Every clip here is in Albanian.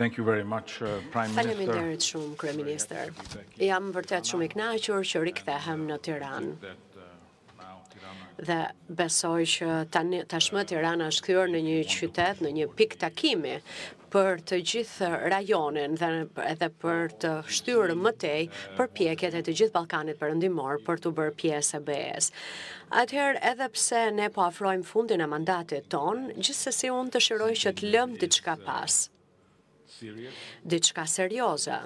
Thank you very much, uh, Prime Minister. Faleminderit shumë, Kryeministër. Jam vërtet shumë i kënaqur që rikthehem në Tiranë. Dhe besoj që tashmë Tirana është kthyer në një qytet, në një pikë takimi për të gjithë rajonin dhe edhe për të shtyrë më tej përpjekjet e të gjithë Ballkanit Perëndimor për t'u bërë pjesë e BE-së. atëherë edhe pse ne po afrojmë fundin e mandatit tonë, gjithsesi unë dëshiroj që të lëmë diçka pas, diçka serioze,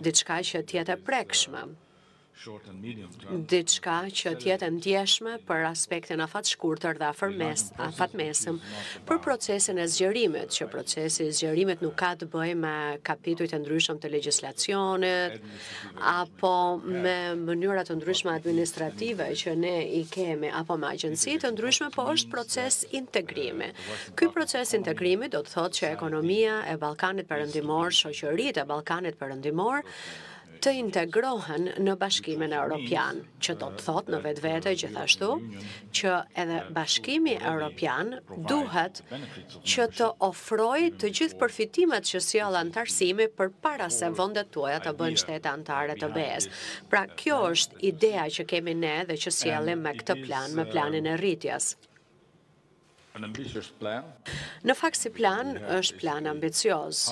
diçka që të jetë e prekshme, diçka që të jetë e ndjeshme për aspektin afatshkurtër dhe afatmesëm për procesin e zgjerimit, që procesi i zgjerimit nuk ka të bëjë me kapitujt e ndryshëm të legjislacionit, apo me mënyra të ndryshme administrative që ne i kemi apo me agjenci të ndryshme, po është proces integrimi. Ky proces integrimi do të thotë që ekonomia e Ballkanit Perëndimor, shoqëritë e Ballkanit Perëndimor të integrohen në Bashkimin Evropian, që do të thotë në vetvete gjithashtu që edhe Bashkimi Evropian duhet që të ofrojë të gjithë përfitimet që sjell anëtarësimi përpara se vendet tuaja të bëhen shtete anëtare të BE-së. Pra, kjo është ideja që kemi ne dhe që sjellim me këtë plan, me planin e rritjes. Në fakt si plan, është plan ambicioz.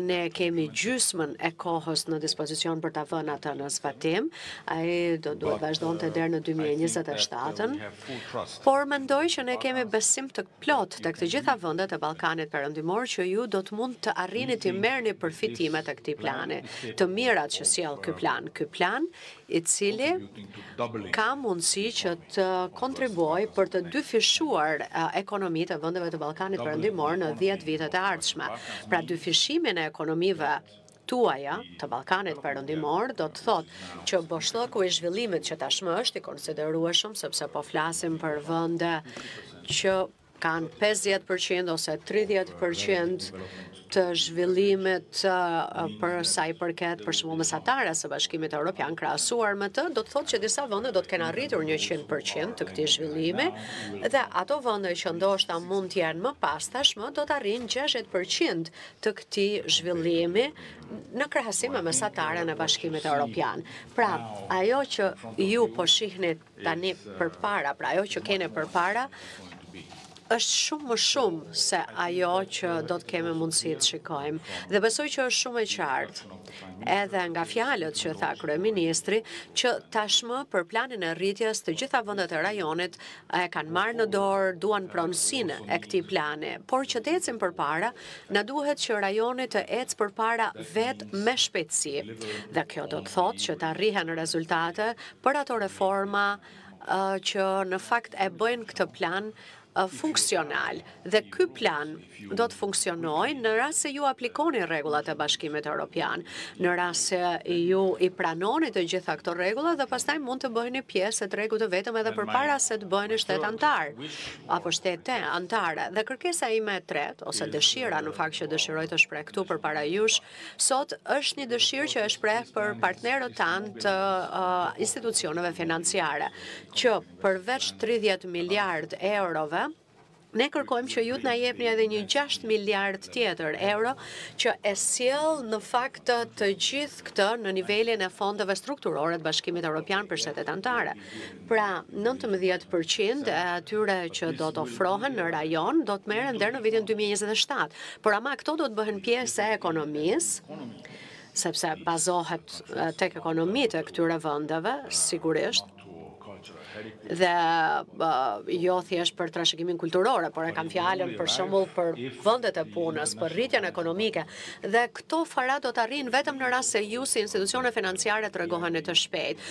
Ne kemi gjysmën e kohës në dispozicion për ta vënë atë në zbatim. Ai do të duhet të vazhdonte deri në dy mijë e njëzet e shtatë-ën, por mendoj që ne kemi besim të plot tek të gjitha vendet e Ballkanit Perëndimor që ju do të mund të arrini t'i merrni përfitimet e këtij plani, të mirat që sjell ky plan, ky plan i cili ka mundësi që të kontribuojë për të dyfishuar ekonomitë e vendeve të Ballkanit Perëndimor në 10 vitet e ardhshme. Pra dyfishimin e ekonomive tuaja, të Ballkanit Perëndimor, do të thotë që boshllëku i zhvillimit që tashmë është i konsiderueshëm sepse po flasim për vende që kanë 50% ose 30% të zhvillimit për sa i përket për shembull mesatares së Bashkimit Evropian krahasuar me të, do të thotë që disa vende do të kenë arritur 100% të këtij zhvillimi dhe ato vende që ndoshta mund të jenë më pas tashmë do të arrijnë 60% të këtij zhvillimi në krahasim me mesataren e Bashkimit Europian. Pra, ajo që ju po shihni tani përpara, pra ajo që keni përpara, është shumë më shumë se ajo që do të kemi mundësi të shikojmë. Dhe besoj që është shumë e qartë, edhe nga fjalët që tha kryeministri, që tashmë për planin e rritjes të gjitha vendet e rajonit e kanë marrë në dorë, duan pronësinë e këtij plani, por që të ecim përpara Na duhet që rajoni të ecë përpara vetë me shpejtësi dhe kjo do të thotë që të arrihen rezultate për ato reforma që në fakt e bëjnë këtë plan funksional dhe ky plan do të funksionojë në rast se ju aplikoni rregullat e Bashkimit Evropian, në rast se ju i pranoni të gjitha këto rregulla dhe pastaj mund të bëheni pjesë e tregut të vetëm edhe përpara se të bëheni shtet anëtar. apo shtete anëtare dhe kërkesa ime e tretë ose dëshira në fakt që dëshiroj të shpreh këtu përpara jush sot është një dëshirë që e shpreh për partnerët tanë të uh, institucioneve financiare që përveç 30 miliard eurove Ne kërkojmë që ju të na jepni edhe një 6 miliard tjetër euro që e sjell në fakt të, të gjithë këtë në nivelin e fondeve strukturore të Bashkimit Evropian për shtetet anëtare. Pra, nëntëmbëdhjetë për qind e atyre që do të ofrohen në rajon do të merren deri në vitin dy mijë e njëzet e shtatë. Por ama këto do të bëhen pjesë e ekonomisë, sepse bazohet tek ekonomitë e këtyre vendeve, sigurisht, dhe jo thjesht për trashëgiminë kulturore, por e kam fjalën për shembull për vendet e punës, për rritjen ekonomike dhe këto fara do të arrijnë vetëm në rast se ju si institucione financiare tregoheni të shpejtë.